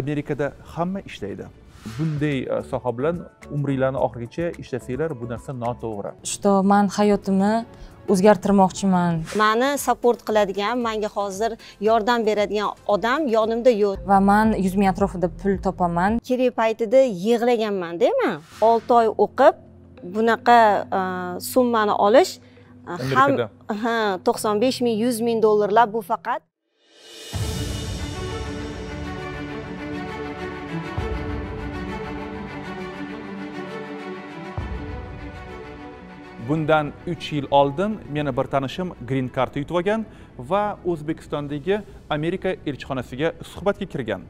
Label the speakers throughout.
Speaker 1: amerikada hamma ishlaydi. Bunday e, soha bilan umringlarni oxirigacha ishlasanglar bu narsa noto'g'ri.
Speaker 2: Что man hayotimni o'zgartirmoqchiman.
Speaker 3: Mani support qiladigan menga hozir yordam beradigan odam yonimda yo'q.
Speaker 2: Va man yuzimning atrofida pul topaman.
Speaker 3: Kerak paytida yig'laganmanda man olti oy o'qib bunaqa e, summani olish e, ham ha to'qson besh ming yuz ming dollarlar bu faqat
Speaker 1: bundan 3 yil oldin meni bir tanishim green karta yutib olgan va o'zbekistondagi amerika elchixonasiga suhbatga kirgan.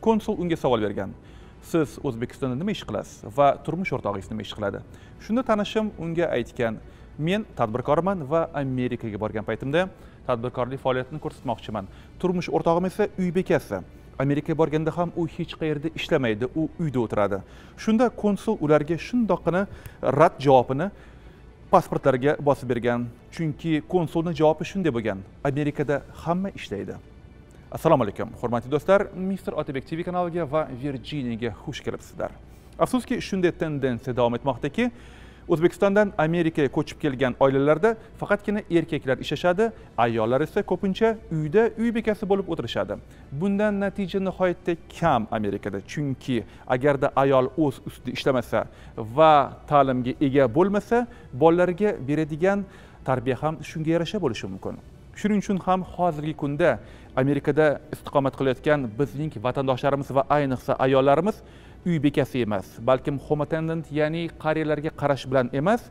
Speaker 1: Konsul unga savol bergan. Siz o'zbekistonda nima ish qilasiz va turmush o'rtog'ingiz nima ish qiladi? Shunda tanishim unga aytgan men tadbirkorman va amerikaga borgan paytimda tadbirkorlik faoliyatini ko'rsatmoqchiman. Turmush o'rtog'im esa uy bekasi. Amerikaga borganda ham u hech qayerda ishlamaydi u uyda o'tiradi. Shunda konsul ularga shundoqqina rad javobini pasportlarga bosib bergan chunki konsulni javobi shunday bo'lgan. Amerikada hamma ishlaydi. Assalomu alaykum hurmatli do'stlar. Mister otabek tv kanaliga va virjiniyaga xush kelibsizlar. Afsuski shunday tendensiya davom etmoqdaki o'zbekistondan amerikaga ko'chib kelgan oilalarda faqatgina erkaklar ishlashadi ayollar esa ko'pincha uyda uy bekasi bo'lib o'tirishadi. Bundan natija nihoyatda kam amerikada chunki agarda ayol o'z ustida ishlamasa va ta'limga ega bo'lmasa bolalariga beradigan tarbiya ham shunga yarasha bo'lishi mumkin. Shuning uchun ham hozirgi kunda amerikada istiqomat qilayotgan bizning vatandoshlarimiz va ayniqsa ayollarimiz uy bekasi emas balkim home attendant ya'ni qariyalarga qarash bilan emas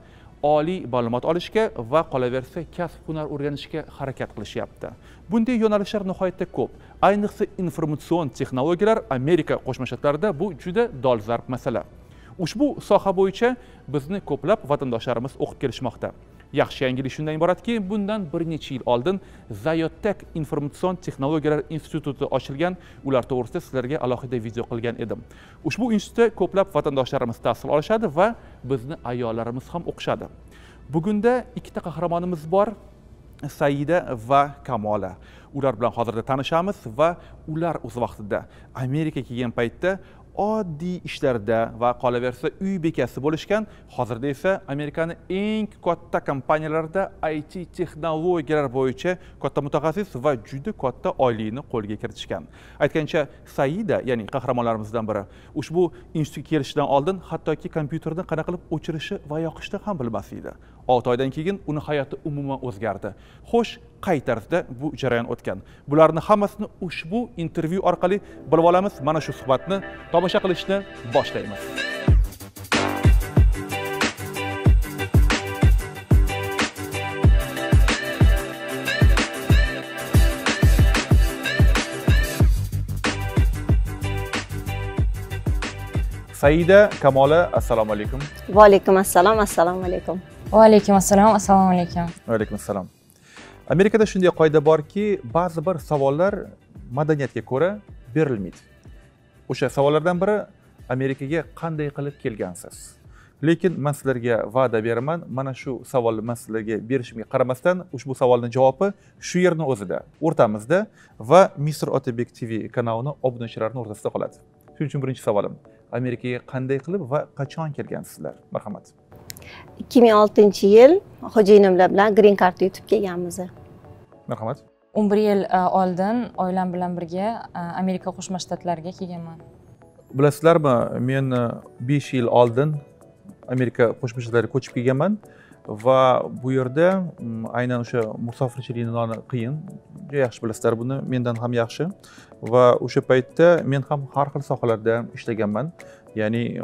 Speaker 1: oliy ma'lumot olishga va qolaversa kasb hunar o'rganishga harakat qilishyapti. Bunday yo'nalishlar nihoyatda ko'p. Ayniqsa informatsion texnologiyalar amerika qo'shma shtatlarida bu juda dolzarb masala. Ushbu soha bo'yicha bizni ko'plab vatandoshlarimiz o'qib kelishmoqda. Yaxshi yangilik shundan iboratki bundan bir necha yil oldin zayotek informatsion texnologiyalar instituti ochilgan. Ular to'g'risida sizlarga alohida video qilgan edim. Ushbu institutda ko'plab vatandoshlarimiz tahsil olishadi va bizni ayollarimiz ham o'qishadi. Bugunda ikkita qahramonimiz bor saida va kamola. Ular bilan hozirda tanishamiz va ular o'z vaqtida amerikaga kelgan paytda oddiy ishlarda va qolaversa uy bekasi bo'lishgan. Hozirda esa amerikani eng katta kompaniyalarida it texnologiyalar bo'yicha katta mutaxassis va juda katta oylikni qo'lga kiritishgan. Aytgancha saida ya'ni qahramonlarimizdan biri ushbu institutga kelishidan oldin hattoki kompyuterni qanaqa qilib o'chirishi va yoqishni ham bilmas edi. Olti oydan keyin uni hayoti umuman o'zgardi. Xo'sh qay tarzda bu jarayon o'tgan? Bularni hammasini ushbu intervyu orqali bilib olamiz. Mana shu suhbatni tomosha qilishni boshlaymiz. Saida kamola assalomu alaykum.
Speaker 3: Va alaykum assalom assalomu alaykum.
Speaker 2: Va alaykum assalom assalomu alaykum.
Speaker 1: Va alaykum assalom amerikada shunday qoida borki ba'zi bir savollar madaniyatga ko'ra berilmaydi. O'sha savollardan biri amerikaga qanday qilib kelgansiz? Lekin man sizlarga va'da beraman mana shu savolni man sizlarga berishimga qaramasdan ushbu savolni javobi shu yerni o'zida o'rtamizda va misr otabek tv kanalini obunachilarini o'rtasida qoladi. Shuning uchun birinchi savolim amerikaga qanday qilib va qachon kelgansizlar? Marhamat.
Speaker 3: Ikki ming oltinchi yil xo'jayinimlar bilan green card yutib kelganmiz.
Speaker 1: Marhamat.
Speaker 2: o'n bir yil e, oldin oilam bilan birga e, amerika qo'shma shtatlariga kelganman.
Speaker 1: Bilasizlarmi men e, besh yil oldin amerika qo'shma shtatlariga ko'chib kelganman va bu yerda aynan o'sha musofirchilikni noni qiyin. Juda yaxshi bilasizlar buni mendan ham yaxshi va o'sha paytda men ham har xil sohalarda ishlaganman ya'ni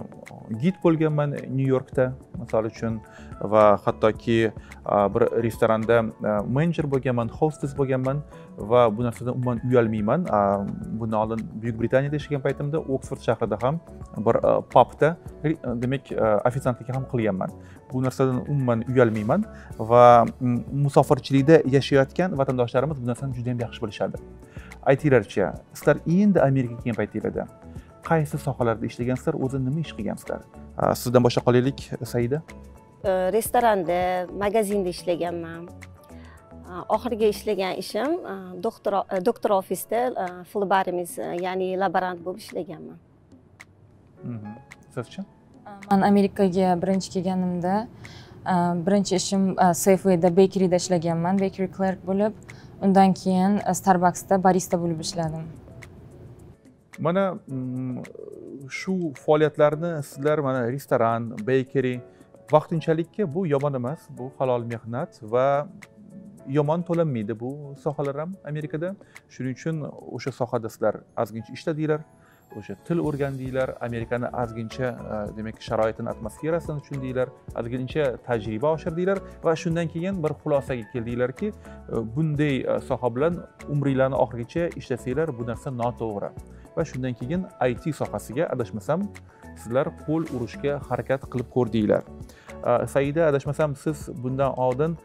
Speaker 1: gid bo'lganman nyu yorkda misol uchun va hattoki bir restoranda menejer bo'lganman hostes bo'lganman va bu narsadan umuman uyalmayman. Bundan oldin buyuk britaniyada ishlagan paytimda oksford shahrida ham bir a, pubda e, demak ofitsiantlik ham qilganman. Bu narsadan umuman uyalmayman va musofirchilikda yashayotgan vatandoshlarimiz bu narsani juda yam yaxshi bilishadi aytinglarchi sizlar endi amerikaga kelgan paytinglarda qaysi sohalarda ishlagansizlar o'zi nima ish qilgansizlar sizdan boshlab qolaylik saida?
Speaker 3: Restoranda magazinda ishlaganman. Oxirgi ishlagan ishim doktor doktor ofisda flibarimis ya'ni laborant bo'lib ishlaganman.
Speaker 1: Mhm. sizchi
Speaker 2: man amerikaga birinchi kelganimda e, birinchi ishim e, safewayda bekerida ishlaganman bakery clerk bo'lib. Undan keyin e, starbucksda barista bo'lib ishladim
Speaker 1: mana mm, shu faoliyatlarni sizlar mana restoran bekery vaqtinchalikka bu yomon emas bu halol mehnat va yomon to'lanmaydi bu sohalar ham amerikada. Shuning uchun o'sha sohada sizlar ozgincha ishladinglar o'sha til o'rgandinglar amerikani ozgincha e, demak sharoitini atmosferasini tushundinglar ozgincha tajriba oshirdinglar va shundan keyin bir xulosaga keldinglarki e, bunday e, soha bilan umringlarni oxirigacha ishlasanglar bu narsa noto'g'ri. Va shundan keyin it sohasiga adashmasam sizlar qo'l urishga harakat qilib ko'rdinglar. Saida adashmasam siz bundan oldin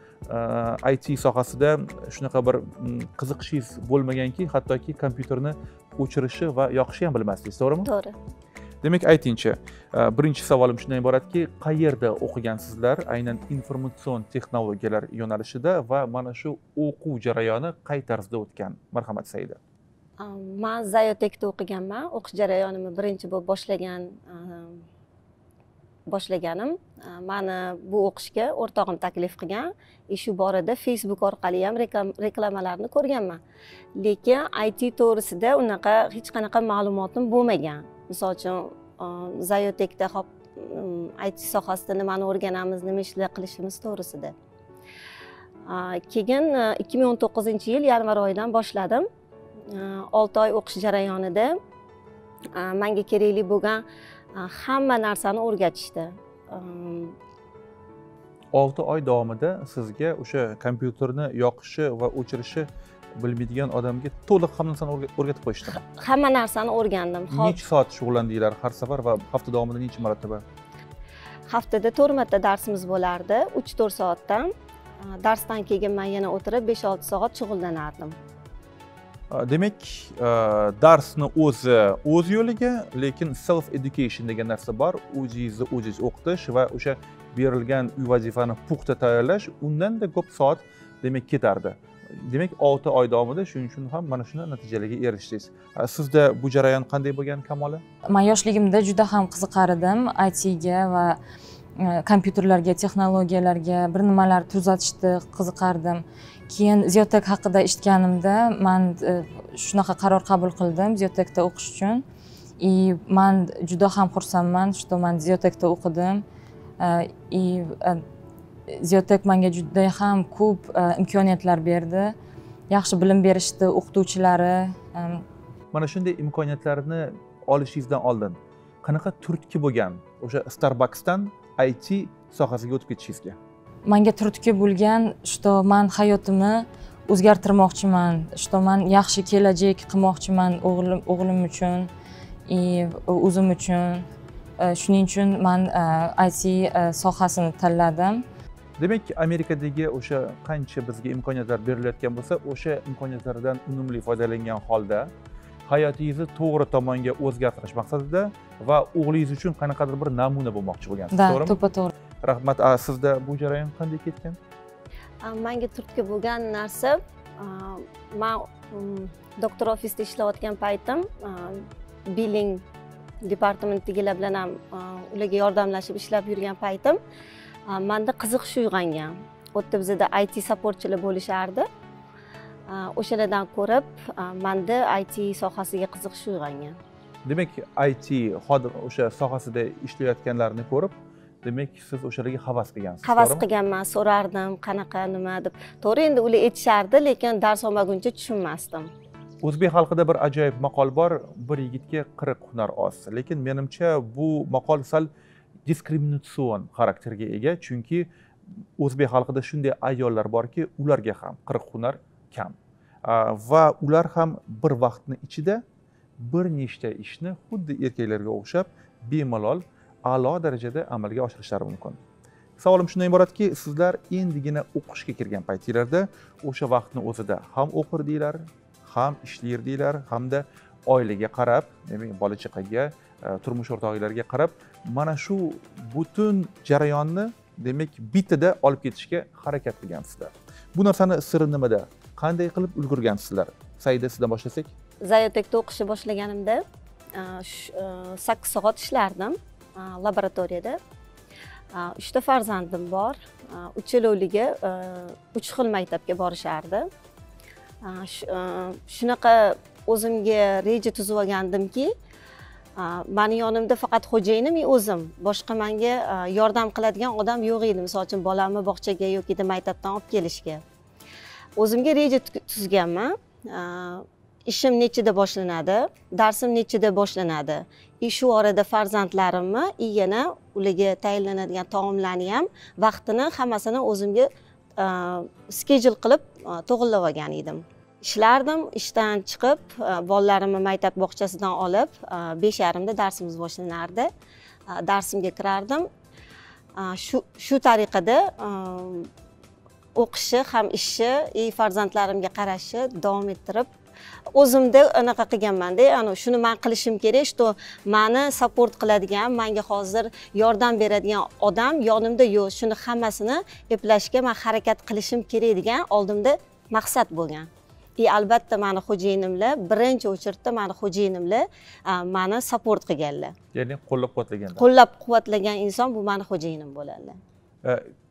Speaker 1: it sohasida shunaqa bir qiziqishingiz bo'lmaganki hattoki kompyuterni o'chirishni va yoqishni ham bilmasdingiz to'g'rimi?
Speaker 3: To'g'ri.
Speaker 1: Demak aytingchi birinchi savolim shundan iboratki qayerda o'qigansizlar aynan informatsion texnologiyalar yo'nalishida va mana shu o'quv jarayoni qay tarzda o'tgan? Marhamat saida
Speaker 3: man zayotekda o'qiganman. O'qish jarayonimni birinchi bo'lib boshlagan boshlaganim. Mani bu o'qishga o'rtog'im taklif qilgan. И shu borada facebook orqali ham reklamalarni ko'rganman. Lekin it to'g'risida unaqa hech qanaqa ma'lumotim bo'lmagan. Misol uchun zayotekda hop it sohasida nimani o'rganamiz nima ishlar qilishimiz to'g'risida. Keyin e, ikki ming o'n to'qqizinchi yil yanvar oyidan boshladim. Olti oy o'qish jarayonida manga kerakli bo'lgan hamma narsani o'rgatishdi.
Speaker 1: Olti oy davomida sizga o'sha kompyuterni yoqishi va o'chirishi bilmaydigan odamga to'liq hamma narsani o'rgatib qo'yishdimi?
Speaker 3: Hamma narsani o'rgandim.
Speaker 1: Necha soat shug'ullandinglar har safar va hafta davomida necha marotaba?
Speaker 3: Haftada to'rt marta darsimiz bo'lardi. Uch to'rt soatdan darsdan keyin man yana o'tirib besh olti soat shug'ullanardim
Speaker 1: demak darsni o'zi o'z yo'liga lekin self education degan narsa bor o'zingizni o'zingiz o'qitish va o'sha berilgan uy vazifani puxta tayyorlash undanda ko'p soat demak ketardi demak olti oy davomida shuning uchun ham mana shunday natijalarga erishdingiz sizda bu jarayon qanday bo'lgan kamola
Speaker 2: man yoshligimda juda ham qiziqar edim itga va kompyuterlarga texnologiyalarga bir nimalar tuzatishni qiziqardim keyin ziotek haqida eshitganimda man e, shunaqa qaror qabul qildim ziotekda o'qish uchun. И man juda ham xursandman что man ziotekda o'qidim. E, И e, ziotek manga juda ham ko'p imkoniyatlar berdi. Yaxshi bilim berishdi o'qituvchilari
Speaker 1: mana shunday imkoniyatlarni olishingizdan oldin qanaqa turtki bo'lgan o'sha starbucksdan it sohasiga o'tib ketishingizga?
Speaker 2: Manga turtki bo'lgan что man hayotimni o'zgartirmoqchiman что man yaxshi kelajak qilmoqchiman o'g'lim o'g'lim uchun и o'zim uchun. E, shuning uchun man e, it e, sohasini tanladim.
Speaker 1: Demak amerikadagi o'sha qancha bizga imkoniyatlar berilayotgan bo'lsa o'sha imkoniyatlardan unumli foydalangan holda hayotingizni to'g'ri tomonga o'zgartirish maqsadida va o'g'lingiz uchun qanaqadir bir namuna bo'lmoqchi bo'lgansiz
Speaker 2: to'g'rimi? to'ppa to'g'ri
Speaker 1: rahmat sizda bu jarayon qanday ketgan?
Speaker 3: Manga turtki bo'lgan narsa man doktor ofisida ishlayotgan paytim billing departamentidagilar bilan ham ularga yordamlashib ishlab yurgan paytim manda qiziqish uyg'ongan. U yerda bizada it sapportchilar bo'lishardi. O'shalardan ko'rib manda it sohasiga qiziqish uyg'ongan.
Speaker 1: Demak it xodim o'sha sohasida ishlayotganlarni ko'rib demak siz o'shalarga havas qilgansiz
Speaker 3: havas qilganman so'rardim qanaqa nima deb. To'g'ri endi ular aytishardi lekin dars olmaguncha tushunmasdim.
Speaker 1: O'zbek xalqida bir ajoyib maqol bor bir yigitga qirq hunar oz. Lekin menimcha bu maqol sal diskriminatsion xarakterga ega chunki o'zbek xalqida shunday ayollar borki ularga ham qirq hunar kam. Va ular ham bir vaqtni ichida bir nechta ishni xuddi erkaklarga o'xshab bemalol a'lo darajada amalga oshirishlari mumkin. Savolim shundan iboratki sizlar endigina o'qishga kirgan paytinglarda o'sha vaqtni o'zida ham o'qirdinglar ham ishlardinglar hamda oilaga qarab demak bola chaqaga e, turmush o'rtog'inglarga qarab mana shu butun jarayonni demak bittada olib ketishga harakat qilgansizlar. Bu narsani siri nimada? Qanday qilib ulgurgansizlar? Saida sizdan boshlasak.
Speaker 3: Zayotekda o'qishni boshlaganimda e, e, sakkiz soat ishlardim. Laboratoriyada uchta farzandim bor. Uchalovligi uch xil maktabga borishardi. Shunaqa o'zimga reja tuzib olgandimki mani yonimda faqat xo'jayinim o'zim. Boshqa manga yordam qiladigan odam yo'q edi misol uchun bolamni bog'chaga yoki maktabdan olib kelishga. O'zimga reja tuzganman. Ishim nechida boshlanadi? Darsim nechida boshlanadi? Shu orada farzandlarimni и yana ularga tayinlanadigan taomlarni ham vaqtini hammasini o'zimga e, skedul qilib e, to'g'irlab olgan edim. Ishlardim ishdan chiqib e, bolalarimni maktab bog'chasidan olib besh yarimda darsimiz boshlanardi. Darsimga kirardim. Shu shu tariqada o'qishi ham ishi и farzandlarimga qarashi davom ettirib o'zimda anaqa qilganmanda ana shuni man qilishim kerak что mani support qiladigan manga hozir yordam beradigan odam yonimda yo'q. Shuni hammasini eplashga man harakat qilishim kerak degan oldimda maqsad bo'lgan. И albatta mani xo'jayinimlar birinchi очередda mani xo'jayinimlar mani support qilganlar.
Speaker 1: Ya'ni qo'llab quvvatlaganlar.
Speaker 3: Qo'llab quvvatlagan inson bu mani xo'jayinim bo'ladilar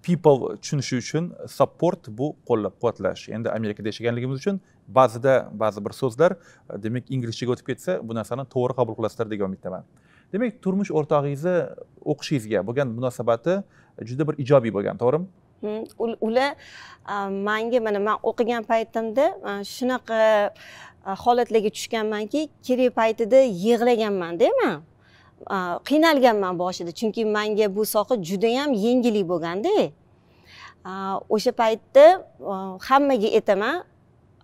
Speaker 1: people tushunishi uchun support bu qo'llab quvvatlash. Endi amerikada yashaganligimiz uchun ba'zida ba'zi bir so'zlar e, demak inglizchaga o'tib ketsa bu narsani to'g'ri qabul qilasizlar degan umiddaman. Demak turmush o'rtog'ingizni o'qishingizga bo'lgan munosabati e, juda bir ijobiy bo'lgan to'g'rimi?
Speaker 3: Ular e, manga mana man o'qigan paytimda shunaqa holatlarga tushganmanki kerak paytida yig'laganmanda man qiynalganman boshida chunki manga bu soha judayam yengillik bo'lganda o'sha paytda hammaga aytaman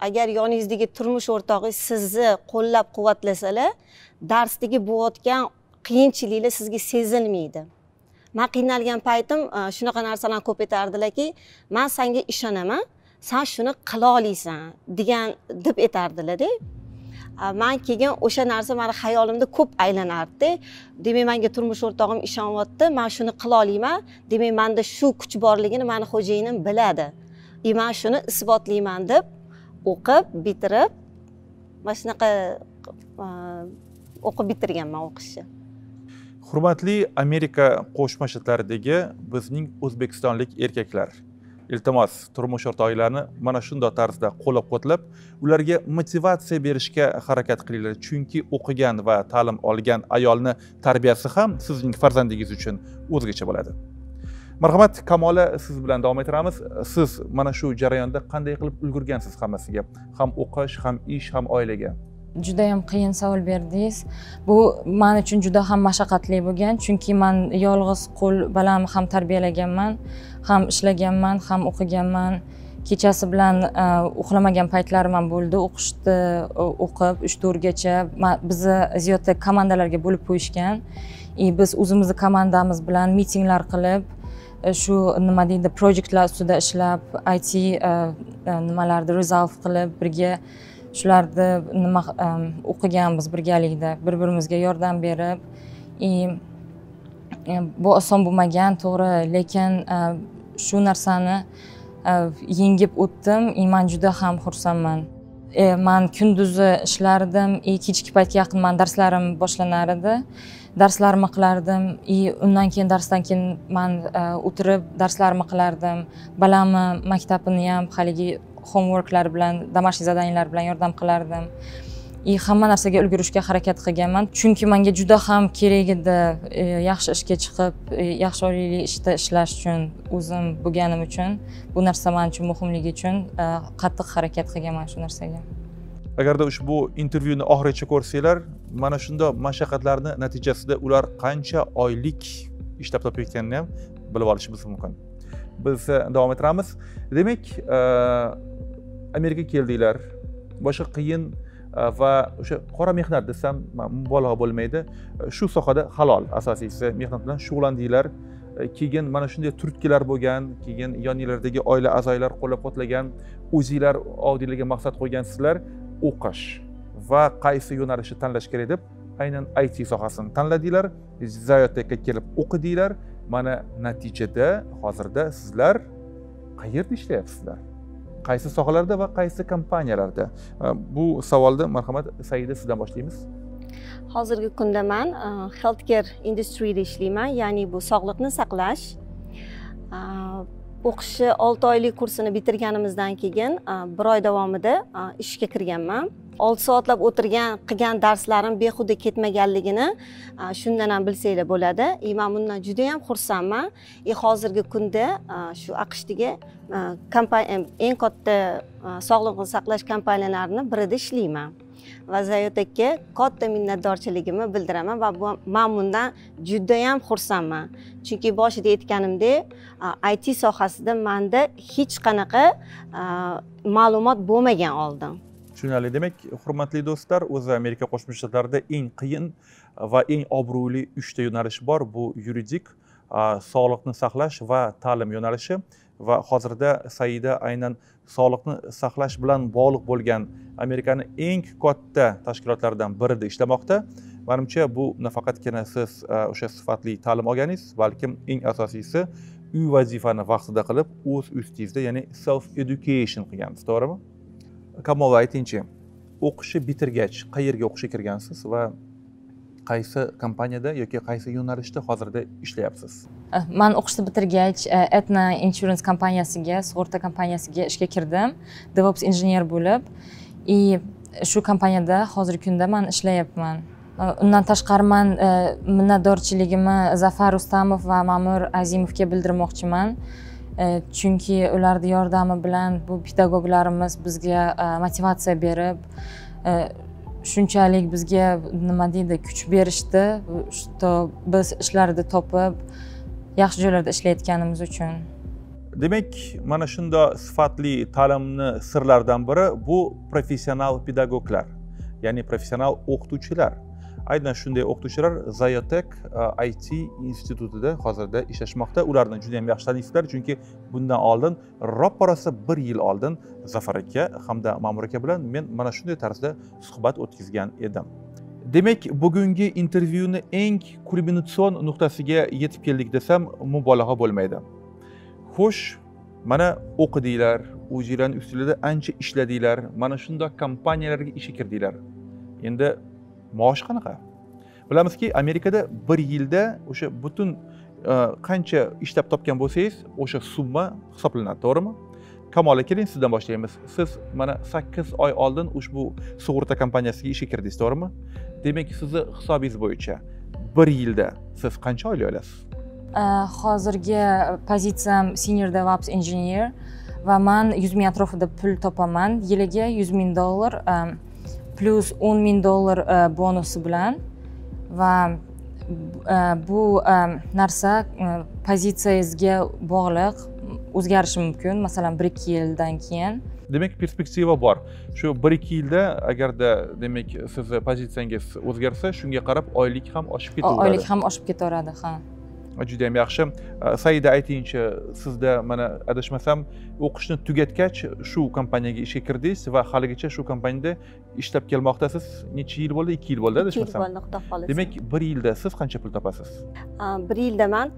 Speaker 3: agar yoningizdagi turmush o'rtog'ingiz sizni qo'llab quvvatlasalar darsdagi bo'layotgan qiyinchiliklar sizga sezilmaydi. Man qiynalgan paytim e, shunaqa narsalarni ko'p aytardilarki man sanga ishonaman san shuni qila olasan degan deb aytardilarda e, man keyin o'sha narsa mani xayolimda ko'p aylanardida demak manga turmush o'rtog'im ishonyapti man shuni qila olaman demak manda shu kuch borligini mani xo'jayinim biladi. И man shuni isbotlayman deb o'qib bitirib mana shunaqa o'qib bitirganman o'qishni
Speaker 1: hurmatli amerika qo'shma shtatlaridagi bizning o'zbekistonlik erkaklar iltimos turmush o'rtog'inglarni mana shundoq tarzda qo'llab quvvatlab ularga motivatsiya berishga harakat qilinglar. Chunki o'qigan va ta'lim olgan ayolni tarbiyasi ham sizning farzandingiz uchun o'zgacha bo'ladi. Marhamat kamola siz bilan davom ettiramiz siz mana shu jarayonda qanday qilib ulgurgansiz hammasiga? Ham o'qish ham ish ham oilaga?
Speaker 2: Judayam qiyin savol berdingiz. Bu man uchun juda ham mashaqqatli bo'lgan chunki man yolg'iz qo'l balamni ham tarbiyalaganman ham ishlaganman ham o'qiganman. Kechasi bilan e, uxlamagan paytlarim ham bo'ldi o'qishni o'qib uch to'rtgacha bizni ziyodda komandalarga bo'lib qo'yishgan. И biz o'zimizni komandamiz bilan mitinglar qilib E, shu nima deydi projektlar ustida ishlab it e, e, nimalarni resolve qilib birga shularni nima o'qiganmiz birgalikda bir birimizga yordam berib. И bu oson bo'lmagan to'g'ri lekin shu narsani yengib o'tdim. И man juda ham xursandman. Man kunduzi ishlardim и kechki paytga yaqin man darslarim boshlanar edi. Darslarimni qilardim. И undan keyin darsdan keyin man e, o'tirib darslarimni qilardim. Balamni maktabini ham haligi homeworklar bilan домашний zadaniylar bilan yordam qilardim. И hamma narsaga ulgurishga harakat qilganman. Chunki manga juda ham kerak edi e, yaxshi ishga chiqib e, yaxshi oylikli ishda ishlash uchun o'zim bo'lganim uchun bu narsa man uchun muhimligi uchun qattiq harakat qilganman shu narsaga.
Speaker 1: Agarda ushbu intervyuni oxirigacha ko'rsanglar mana shundoq mashaqqatlarni natijasida ular qancha oylik ishlab topayotganini ham bilib olishimiz mumkin. Biz e, davom ettiramiz. Demak e, amerikaga keldinglar. Boshqa qiyin e, va o'sha qora mehnat desam mubolag'a bo'lmaydi. Shu sohada halol asosiysi mehnat bilan shug'ullandinglar keyin mana shunday turtkilar bo'lgan keyin yoninglardagi oila a'zolar qo'llab quvvatlagan o'zinglar oldinglarga maqsad qo'ygansizlar o'qish va qaysi yo'nalishni tanlash kerak deb aynan it sohasini tanladinglar. Zayotekka kelib o'qidinglar. Mana natijada hozirda sizlar qayerda ishlayapsizlar? Qaysi sohalarda va qaysi kompaniyalarda? Bu savolni marhamat saida sizdan boshlaymiz.
Speaker 3: Hozirgi kunda man healthcare industriyada ishlayman ya'ni bu sog'liqni saqlash. O'qishni olti oylik kursini bitirganimizdan keyin bir oy davomida ishga kirganman. Olti soatlab o'tirgan qilgan darslarim behuda ketmaganligini shundan ham bilsanglar bo'ladi. И man bundan judayam xursandman. И hozirgi kunda shu aqshdagi kompaniya eng katta sog'liqni saqlash kompaniyalarini birida ishlayman. Va zayotekka katta minnatdorchiligimni bildiraman va man bundan judayam xursandman. Chunki boshida aytganimdek it sohasida manda hech qanaqa ma'lumot bo'lmagan oldin
Speaker 1: tushunarli. Demak hurmatli do'stlar o'zi amerika qo'shma shtatlarida eng qiyin va eng obro'li uchta yo'nalish bor. Bu yuridik sog'liqni saqlash va ta'lim yo'nalishi va hozirda saida aynan sog'liqni saqlash bilan bog'liq bo'lgan amerikani eng katta tashkilotlaridan birida ishlamoqda. Manimcha bu nafaqatgina siz e, o'sha sifatli ta'lim olganingiz balkim eng asosiysi uy vazifani vaqtida qilib o'z ustingizda ya'ni self education qilgansiz to'g'rimi? Kamol aytingchi o'qishni bitirgach qayerga o'qishga kirgansiz va qaysi kompaniyada yoki qaysi yo'nalishda hozirda ishlayapsiz?
Speaker 2: Eh, man o'qishni bitirgach eh, etna insurance kompaniyasiga sug'urta kompaniyasiga ishga kirdim. Devops injener bo'lib. И shu kompaniyada hozirgi kunda man ishlayapman. Eh, undan tashqari man minnatdorchiligimni zafar rustamov va ma'mur azimovga bildirmoqchiman. Chunki ularni yordami bilan bu pedagoglarimiz bizga motivatsiya berib shunchalik bizga nima deydi kuch berishdi что biz ishlarni topib yaxshi joylarda ishlayotganimiz uchun.
Speaker 1: Demak mana shunday sifatli ta'limni sirlaridan biri bu professional pedagoglar ya'ni professional o'qituvchilar. Aynan shunday o'qituvchilar zayotek e, it institutida hozirda ishlashmoqda. Ularni juda yam yaxshi taniysizlar chunki bundan oldin roppa rosa bir yil oldin zafar aka hamda ma'mur aka bilan men mana shunday tarzda suhbat o'tkazgan edim. Demak bugungi intervyuni eng kulminatsion nuqtasiga yetib keldik desam mubolag'a bo'lmaydi. Xo'sh mana o'qidinglar o'zinglarni ustinglarda ancha ishladinglar mana shundoq kompaniyalarga ishga kirdinglar. Endi maosh qanaqa? Bilamizki amerikada bir yilda o'sha butun e, qancha ishlab topgan bo'lsangiz o'sha summa hisoblanadi to'g'rimi? Kamol keling sizdan boshlaymiz. Siz mana sakkiz oy oldin ushbu sug'urta kompaniyasiga ishga kirdingiz to'g'rimi? Demak sizni hisobingiz bo'yicha bir yilda siz qancha oylik olasiz
Speaker 2: e, hozirgi pozitsiyam senior devops engineer va man yuz ming atrofida pul topaman. Yiliga yuz ming dollar e, plyus o'n ming dollar bonusi bilan va bu narsa pozitsiyangizga bog'liq o'zgarishi mumkin masalan bir ikki yildan keyin
Speaker 1: demak perspektiva bor shu bir ikki yilda agarda demak sizni pozitsiyangiz o'zgarsa shunga qarab oylik ham oshib ketaveradi
Speaker 2: oylik ham oshib ketaveradi ha
Speaker 1: juda yam yaxshi saida aytingchi sizda mana adashmasam o'qishni tugatgach shu kompaniyaga ishga kirdingiz va haligacha shu kompaniyada ishlab kelmoqdasiz. Necha yil bo'ldi? Ikki yil bo'ldi adashmasam
Speaker 3: ikki yil bo'ldi xudo xohlasa.
Speaker 1: Demak bir yilda siz qancha pul topasiz?
Speaker 3: Bir yilda man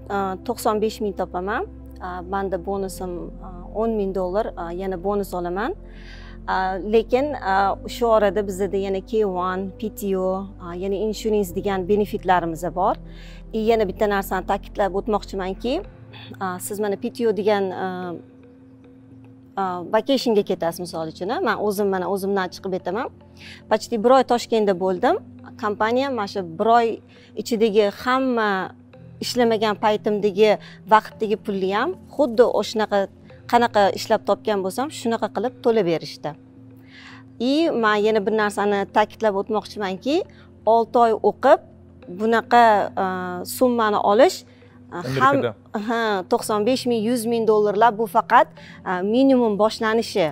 Speaker 3: to'qson besh ming topaman. Manda bonusim o'n ming dollar yana bonus olaman. Lekin shu orada bizada yana k one pto yana insurance degan benefitlarimiz bor yana bitta narsani ta'kidlab o'tmoqchimanki siz mana pto degan vacationga ketasiz misol uchun man o'zim mana o'zimdan chiqib aytaman почти bir oy toshkentda bo'ldim. Kompaniya mana shu bir oy ichidagi hamma ishlamagan paytimdagi vaqtdagi pulni ham xuddi o'shanaqa qanaqa ishlab topgan bo'lsam shunaqa qilib to'lab berishdi. И man yana bir narsani ta'kidlab o'tmoqchimanki olti oy o'qib bunaqa summani olish ham ha to'qson besh ming yuz ming dollarlar bu faqat minimum boshlanishi.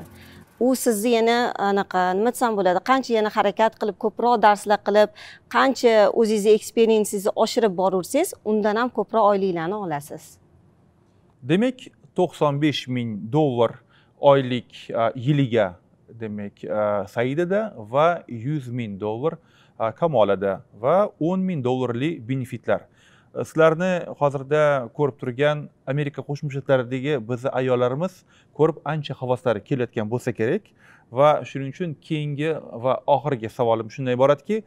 Speaker 3: U sizni yana anaqa nima desam bo'ladi qancha yana harakat qilib ko'proq darslar qilib qancha o'zingizni eksperiensingizni oshirib boraversangiz undan ham ko'proq oyliklarni olasiz.
Speaker 1: Demak to'qson besh ming dollar oylik yiliga demak saidada va yuz ming dollar kamolada va o'n ming dollarli benefitlar. E, sizlarni hozirda ko'rib turgan amerika qo'shma shtatlaridagi bizni ayollarimiz ko'rib ancha havaslari kelayotgan bo'lsa kerak. Va shuning uchun keyingi va oxirgi savolim shundan iboratki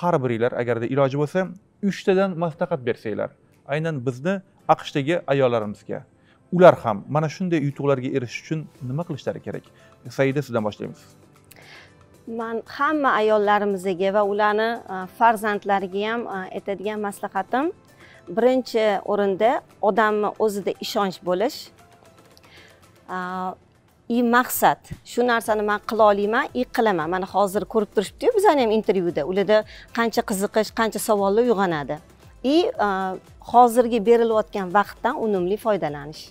Speaker 1: har biringlar agarda iloji bo'lsa uchtadan maslahat bersanglar. Aynan bizni aqshdagi ayollarimizga. Ular ham mana shunday yutuqlarga erishish uchun nima qilishlari kerak? Saida sizdan boshlaymiz.
Speaker 3: Man hamma ayollarimizga va ularni e, farzandlariga ham e, aytadigan maslahatim birinchi o'rinda odamni o'zida ishonch bo'lish e, и maqsad. Shu narsani man qila olmayman и qilaman. Mana hozir ko'rib turishibdiku bizani ham intervyuda ularda qancha qiziqish qancha savollar uyg'onadi. И hozirgi berilayotgan vaqtdan unumli foydalanish.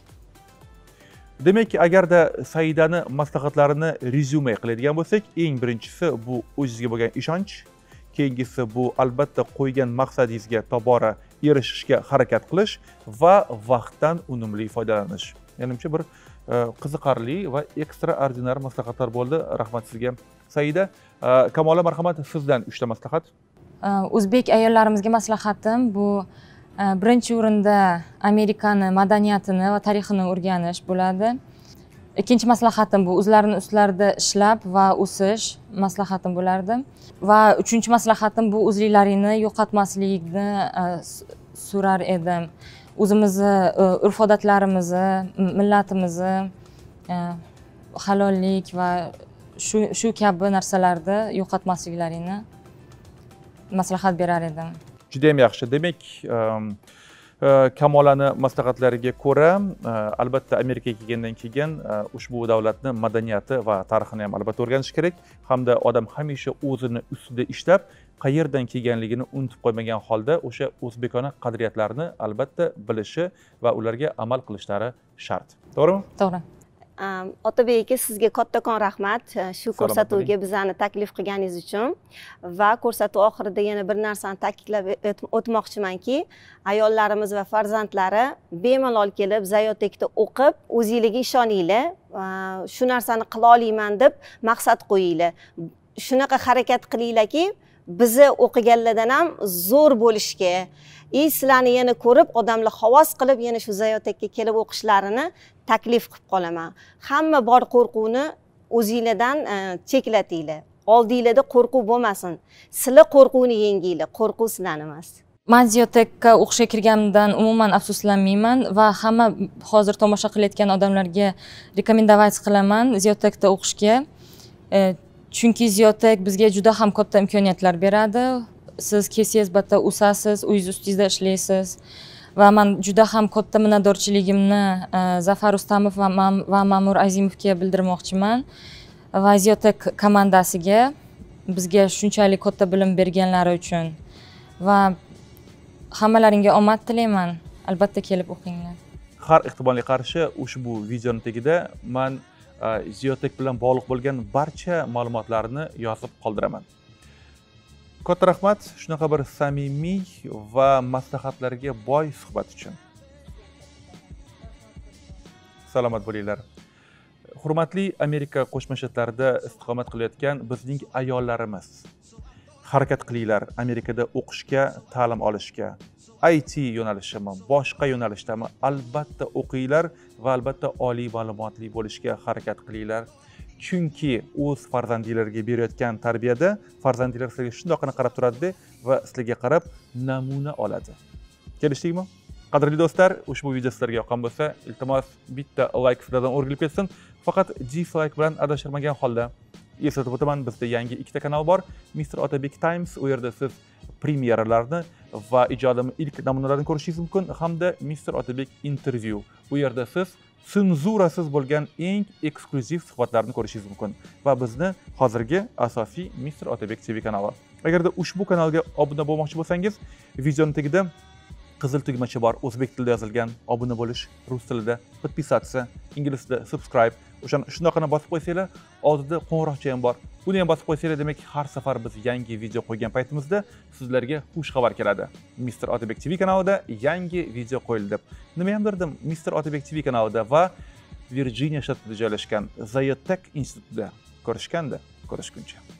Speaker 1: Demak agarda saidani maslahatlarini rezyume qiladigan bo'lsak eng birinchisi bu o'zingizga bo'lgan ishonch keyingisi bu albatta qo'ygan maqsadingizga tobora erishishga harakat qilish va vaqtdan unumli foydalanish. Menimcha bir e, qiziqarli va ekstraordinar maslahatlar bo'ldi. Rahmat sizga. Saida e, kamola marhamat sizdan uchta maslahat.
Speaker 2: E, o'zbek ayollarimizga maslahatim bu Э, birinchi o'rinda amerikani madaniyatini va tarixini o'rganish bo'ladi. Ikkinchi maslahatim bu o'zlarini ustlarida ishlab va o'sish maslahatim bo'lardi. Va uchinchi maslahatim bu o'zliklaringni yo'qotmaslikni e, so'rar edim. O'zimizni e, urf odatlarimizni millatimizni e, halollik va shu shu kabi narsalarni yo'qotmasliklaringni maslahat berar edim.
Speaker 1: Juda yam yaxshi. Demak e, kamolani maslahatlariga ko'ra e, albatta amerikaga kelgandan keyin e, ushbu davlatni madaniyati va tarixini ham albatta o'rganish kerak. Hamda odam hamisha o'zini ustida ishlab qayerdan kelganligini unutib qo'ymagan holda o'sha o'zbekona qadriyatlarni albatta bilishi va ularga amal qilishlari shart. To'g'rimi?
Speaker 2: To'g'ri.
Speaker 3: Otabek aka sizga kattakon rahmat. Shu ko'rsatuvga bizani taklif qilganingiz uchun va ko'rsatuv oxirida yana bir narsani ta'kidlab o'tmoqchimanki ayollarimiz va farzandlari bemalol kelib zayotekda o'qib o'zinglarga ishoninglar. Shu narsani qila olmayman deb maqsad qo'yinglar. Shunaqa harakat qilinglarki bizni o'qiganlardan ham zo'r bo'lishga и sizlarni yana ko'rib odamlar havas qilib yana shu zayotakka kelib o'qishlarini taklif qilib qolaman. Hamma bor qo'rquvni o'zinglardan e, cheklatinglar. Oldinglarda qo'rquv bo'lmasin. Sizlar qo'rquvni yenginglar. Qo'rquv sizlarni emas.
Speaker 2: Man ziyotekka o'qishga kirganimdan umuman afsuslanmayman va hamma hozir tomosha qilayotgan odamlarga rekomendować qilaman ziyotekda o'qishga. E, chunki ziyotek bizga juda ham katta imkoniyatlar beradi. Siz kelsangiz bitta o'sasiz o'zingiz ustingizda ishlaysiz va man juda ham katta minnatdorchiligimni e, zafar ustamov va, va ma'mur azimovga bildirmoqchiman. Va ziyotek komandasiga bizga shunchalik katta bilim berganlari uchun. Va hammalaringga omad tilayman. Albatta kelib o'qinglar.
Speaker 1: Har ehtimolga qarshi ushbu videoni tagida man Э, ziyottek bilan bog'liq bo'lgan barcha ma'lumotlarni yozib qoldiraman. Katta rahmat shunaqa bir samimiy va maslahatlarga boy suhbat uchun. Salomat bo'linglar. Hurmatli amerika qo'shma shtatlarida istiqomat qilayotgan bizning ayollarimiz. Harakat qilinglar amerikada o'qishga ta'lim olishga. It yo'nalishimi boshqa yo'nalishdami? Albatta o'qinglar va albatta oliy ma'lumotli bo'lishga harakat qilinglar. Chunki o'z farzandinglarga berayotgan tarbiyada farzandinglar sizlarga shundoqqina qarab turadida va sizlarga qarab namuna oladi. Kelishdikmi? Qadrli do'stlar ushbu video sizlarga yoqqan bo'lsa iltimos bitta layk sizlardan o'rgilib ketsin. Faqat dislayk bilan adashtirmagan holda eslatib o'taman bizda yangi ikkita kanal bor mister otabek times. U yerda siz premyeralarni va ijodimni ilk namunalarini ko'rishingiz mumkin hamda mister otabek intervyu. Bu yerda siz senzurasiz bo'lgan eng eksklyuziv suhbatlarni ko'rishingiz mumkin va bizni hozirgi asosiy mister otabek tv kanali. Agarda ushbu kanalga obuna bo'lmoqchi bo'lsangiz videoni tagida qizil tugmacha bor o'zbek tilida yozilgan obuna bo'lish rus tilida подписаться ingliz tilida subscribe. O'shani shunaqani bosib qo'ysanglar oldida qo'ng'iroqcha ham bor. Buni ham bosib qo'ysanglar demak har safar biz yangi video qo'ygan paytimizda sizlarga xush xabar keladi. Mister otabek tv kanalida yangi video qo'yildi. Deb nima ham derdim mister otabek tv kanalida va virjiniya shtatida joylashgan zayotek institutida ko'rishganda ko'rishguncha.